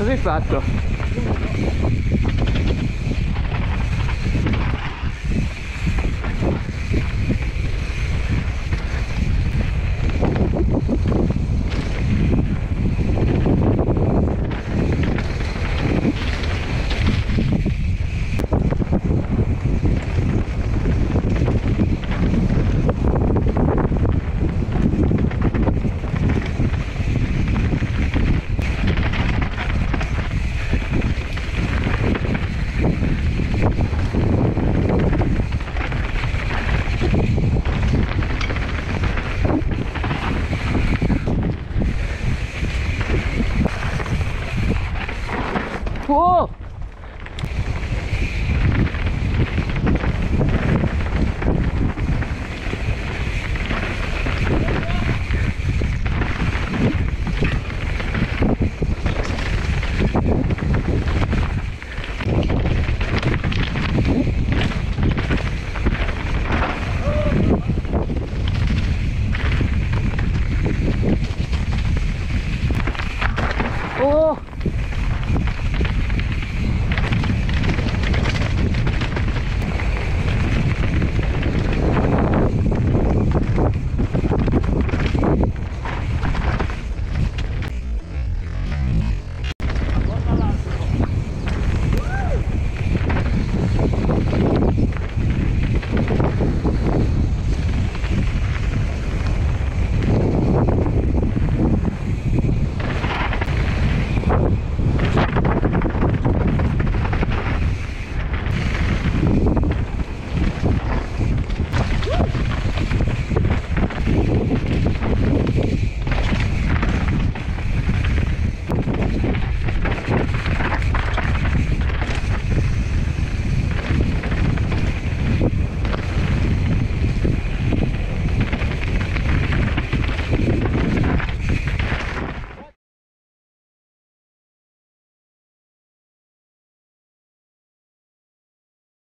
Cosa hai fatto? cool.